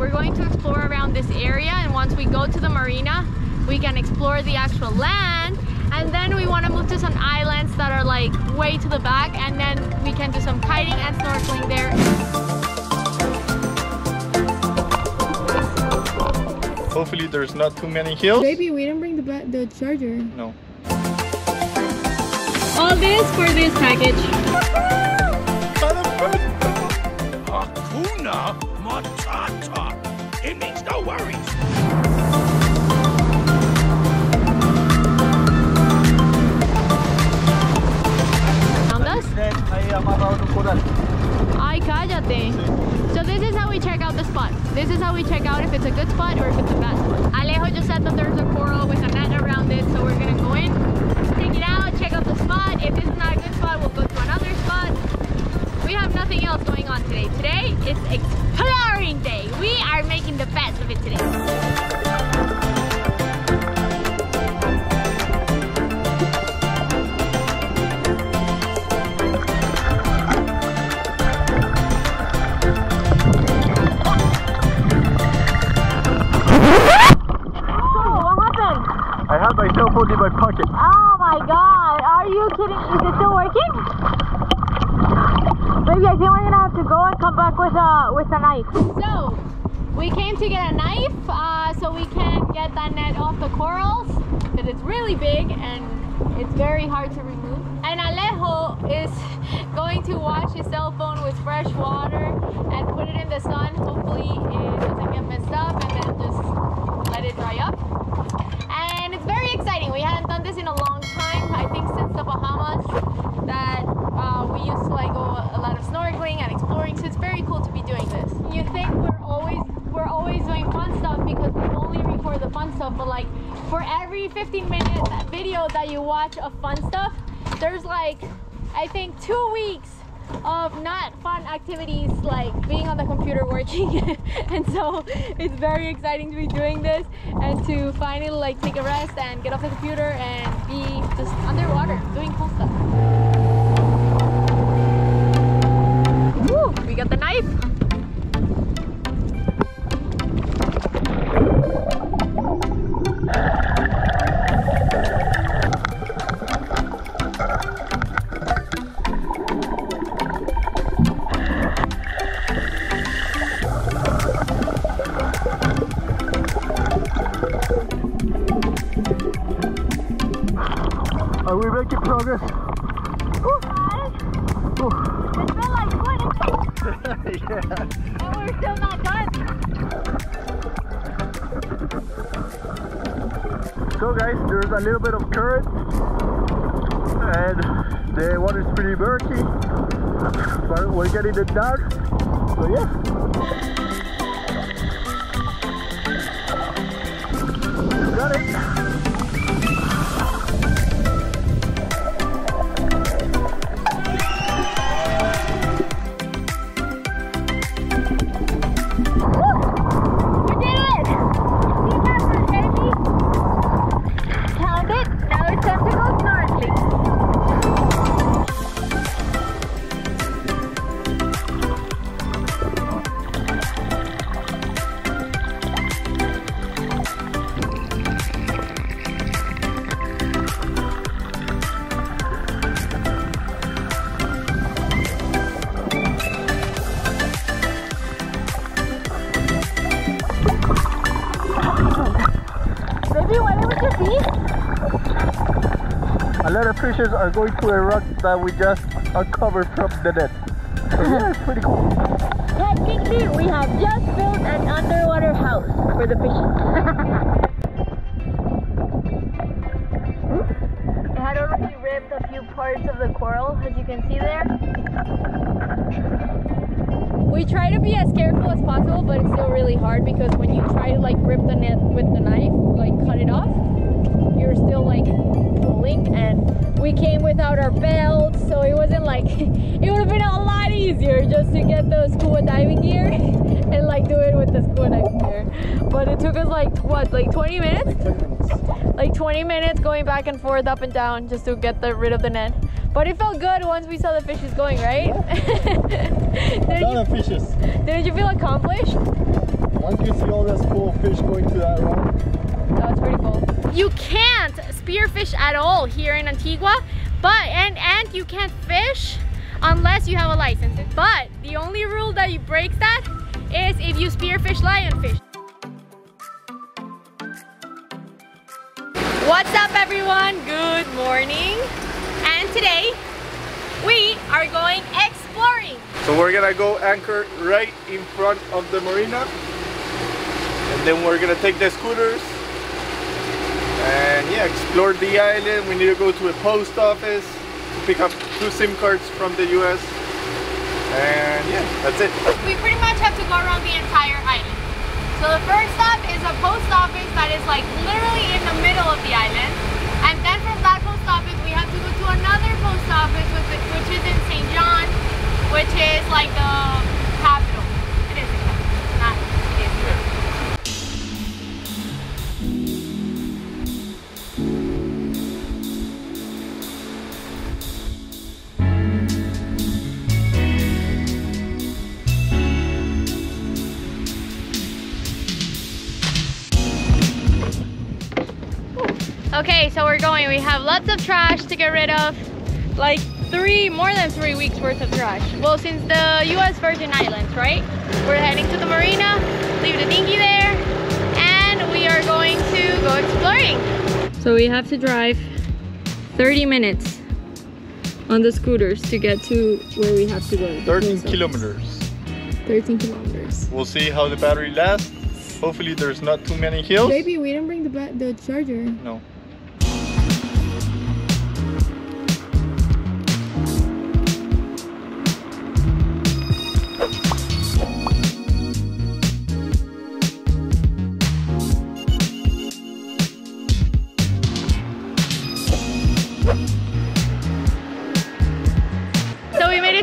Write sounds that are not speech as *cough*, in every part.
We're going to explore around this area and once we go to the marina, we can explore the actual land and then we want to move to some islands that are like way to the back and then we can do some kiting and snorkeling there. Hopefully there's not too many hills. Baby, we didn't bring the, the charger. No. All this for this package. Hakuna Matata. It means no worries. Ay, cállate. So this is how we check out the spot. This is how we check out if it's a good spot or if it's a bad spot. Alejo just said that there's a coral with a net around it, so we're gonna go in, take it out, check out the spot. If this is not a good spot, we'll go to another spot. We have nothing else going on today. Today is exploring day. We are making the best of it today. Back with a with a knife. So we came to get a knife uh, so we can get that net off the corals because it's really big and it's very hard to remove. And Alejo is going to wash his cell phone with fresh water and put it in the sun. Hopefully it doesn't get messed up and then just let it dry up and it's very exciting. We hadn't done this in a long time. I think since the Bahamas that uh, we used to like go a lot of snorkeling and exploring. So it's very cool to be doing this. You think we're always we're always doing fun stuff because we only record the fun stuff, but like for every 15 minute video that you watch of fun stuff, there's like I think two weeks of not fun activities like being on the computer working. *laughs* And so it's very exciting to be doing this and to finally like take a rest and get off the computer and be just underwater doing cool stuff. Woo, we got the knife Yeah. So guys, there's a little bit of current and the water is pretty murky, but we're getting it down. So yeah. Got it. A lot of fishes are going to a rock that we just uncovered from the net. So yeah, it's pretty cool. Technically, we have just built an underwater house for the fishes. it had already ripped a few parts of the coral, as you can see there. We try to be as careful as possible, but it's still really hard because when you try to like rip the net with the knife, like cut it off, you're still like we came without our belts so it wasn't like *laughs* it would have been a lot easier just to get the scuba diving gear *laughs* and like do it with the scuba diving gear. But it took us like what like 20 minutes? Like 20 minutes going back and forth up and down just to get the rid of the net. But it felt good once we saw the fishes going right? *laughs* Did, A you, of fishes. did you feel accomplished? Once you see all those cool fish going to that rock, That was pretty cool. You can't spearfish at all here in Antigua, but and and you can't fish unless you have a license. But the only rule that you breaks that is if you spearfish lionfish. What's up everyone? Good morning. And today we are going exploring. So we're gonna go anchor right in front of the marina. And then we're gonna take the scooters. And yeah, explore the island. We need to go to a post office, to pick up two SIM cards from the US. And yeah, that's it. We pretty much have to go around the entire island. So the first stop is a post office that is like literally in the middle of the island. And then from that post office, we have to go to another post office, which is, which is in St. John, which is like the capital. Okay, so we're going. We have lots of trash to get rid of. Like three, more than three weeks worth of trash. Well, since the US Virgin Islands, right? We're heading to the marina, leave the dinghy there, and we are going to go exploring. So we have to drive 30 minutes on the scooters to get to where we have to go. 13 kilometers. 13 kilometers. We'll see how the battery lasts. Hopefully there's not too many hills. Maybe we didn't bring the, the charger. No.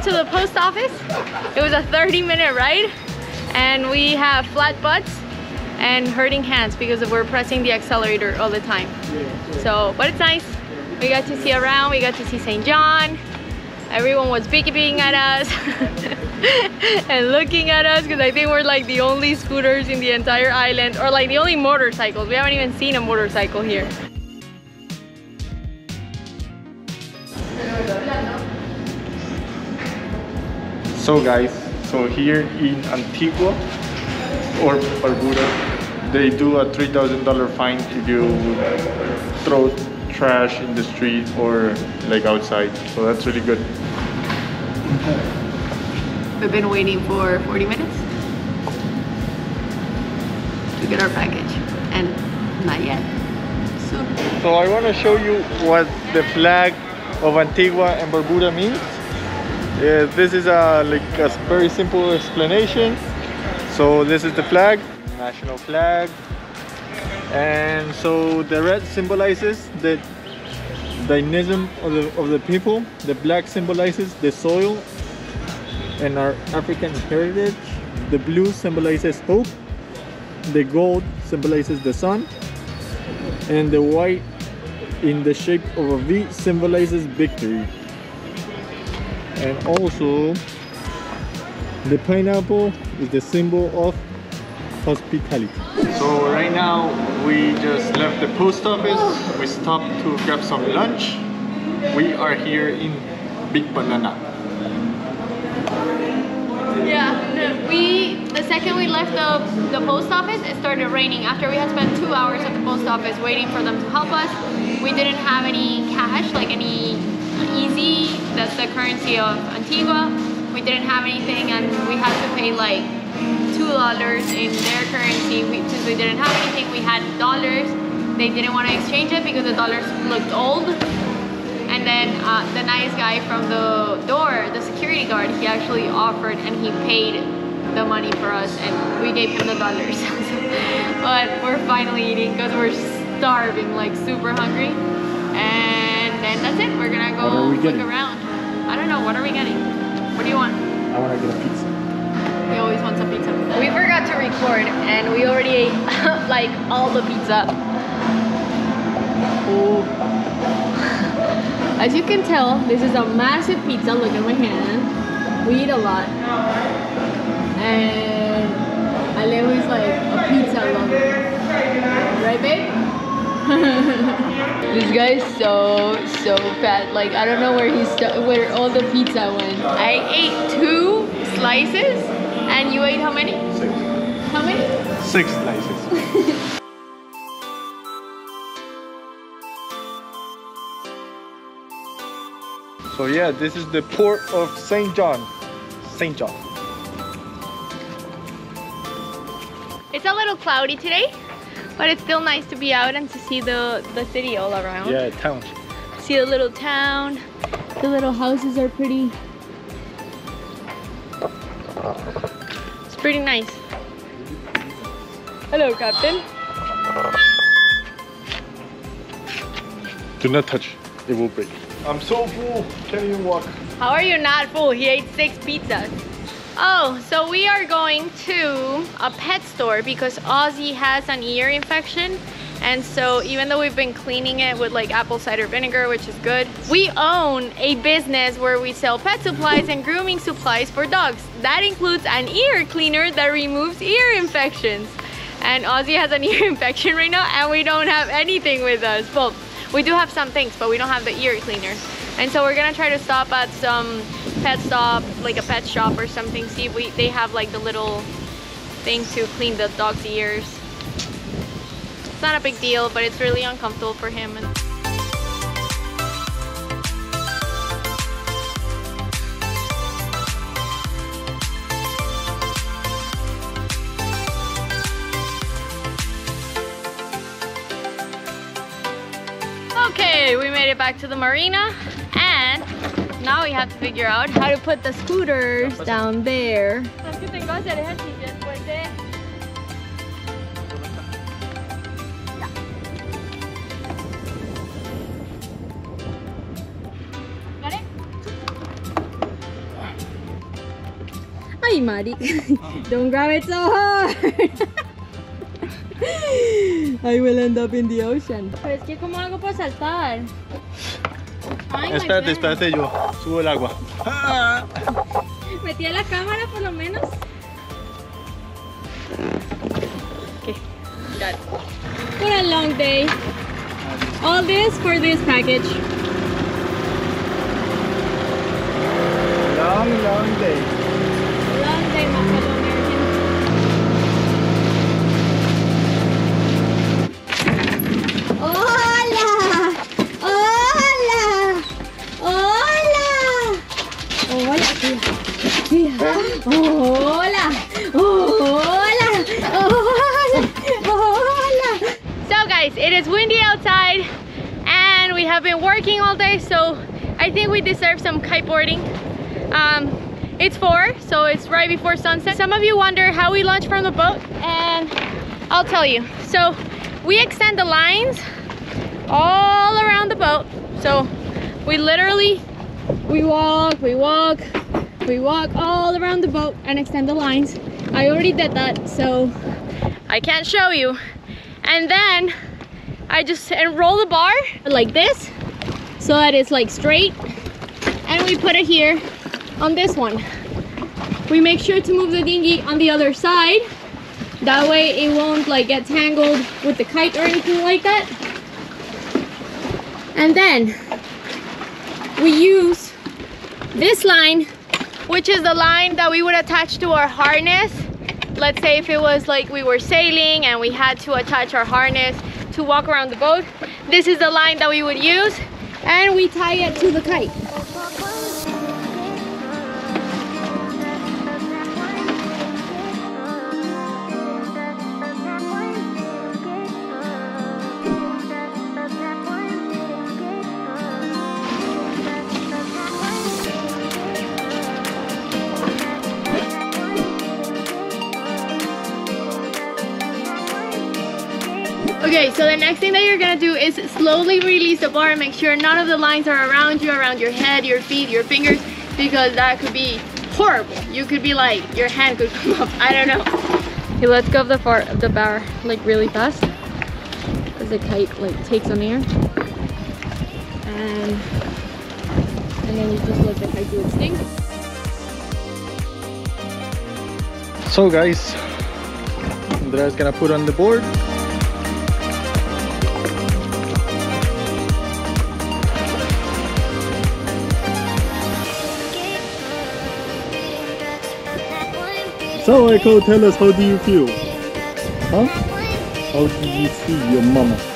To the post office. It was a 30 minute ride and we have flat butts and hurting hands because we're pressing the accelerator all the time. So, but it's nice. We got to see around, we got to see St. John. Everyone was beeping at us *laughs* and looking at us because I think we're like the only scooters in the entire island or like the only motorcycles. We haven't even seen a motorcycle here. So guys, so here in Antigua or Barbuda, they do a $3,000 fine if you throw trash in the street or like outside. So that's really good. We've been waiting for 40 minutes to get our package and not yet. Soon. So I want to show you what the flag of Antigua and Barbuda means. Uh, this is a like a very simple explanation. So this is the flag, national flag, and so the red symbolizes the dynamism of the of the people. The black symbolizes the soil and our African heritage. The blue symbolizes hope. The gold symbolizes the sun and the white in the shape of a V symbolizes victory. And also the pineapple is the symbol of hospitality. So right now we just left the post office. We stopped to grab some lunch. We are here in Big Banana. Yeah, the, we the second we left the, the post office, it started raining. After we had spent two hours at the post office waiting for them to help us, we didn't have any cash, like any EC. That's the currency of Antigua. We didn't have anything, and we had to pay like two dollars in their currency. We, since we didn't have anything, we had dollars. They didn't want to exchange it because the dollars looked old. And then uh, the nice guy from the door, the security guard, he actually offered and he paid the money for us and we gave him the dollars. *laughs* but we're finally eating because we're starving, like super hungry. And then that's it. We're gonna go look getting? around. I don't know. What are we getting? What do you want? I want to get a pizza. We always want some pizza. We forgot to record and we already ate *laughs* like all the pizza. Oh. As you can tell, this is a massive pizza. Look at my hand. We eat a lot. And Alejo is like a pizza lover. Right, babe? *laughs* this guy is so, so fat. Like, I don't know where he's where all the pizza went. I ate two slices, and you ate how many? Six. How many? Six slices. *laughs* so yeah, this is the port of St. John. St. John. It's a little cloudy today, but it's still nice to be out and to see the, the city all around. Yeah, town. See the little town. The little houses are pretty. It's pretty nice. Hello, Captain. Do not touch. It will break. I'm so full. Can't even walk. How are you not full? He ate six pizzas. Oh, so we are going to a pet store because Ozzy has an ear infection. And so even though we've been cleaning it with like apple cider vinegar, which is good, we own a business where we sell pet supplies and grooming supplies for dogs. That includes an ear cleaner that removes ear infections. And Ozzy has an *laughs* ear infection right now and we don't have anything with us. Well, we do have some things, but we don't have the ear cleaner. And so we're gonna try to stop at some pet stop, like a pet shop or something, see if we they have like the little thing to clean the dog's ears. It's not a big deal, but it's really uncomfortable for him. Made it back to the marina and now we have to figure out how to put the scooters down there. Ay, Mari. *laughs* Don't grab it so hard. *laughs* I will end up in the ocean. Pero es que, ¿cómo hago para saltar? Ay, Espérate, espérate yo. Subo el agua. *laughs* Metí a la cámara por lo menos. Okay, got it. What a long day. All this for this package. Long, long day. Windy outside and we have been working all day so I think we deserve some kiteboarding. Um, it's four, so it's right before sunset. Some of you wonder how we launch from the boat and I'll tell you. So we extend the lines all around the boat. So we literally, we walk, we walk, we walk all around the boat and extend the lines. I already did that, so I can't show you. And then I just enroll the bar like this so that it's like straight and we put it here on this one. We make sure to move the dinghy on the other side. That way it won't like get tangled with the kite or anything like that. And then we use this line, which is the line that we would attach to our harness. Let's say if it was like we were sailing and we had to attach our harness to walk around the boat. This is the line that we would use and we tie it to the kite. Okay, so the next thing that you're gonna do is slowly release the bar and make sure none of the lines are around you, around your head, your feet, your fingers, because that could be horrible. You could be like, your hand could *laughs* come up, I don't know. Okay, let's go of the bar, the bar like really fast. Because the kite like takes on air. And, and then you just let the kite do its thing. So guys, Andrea's gonna put on the board. So Echo, tell us how do you feel? Huh? How do you see your mama?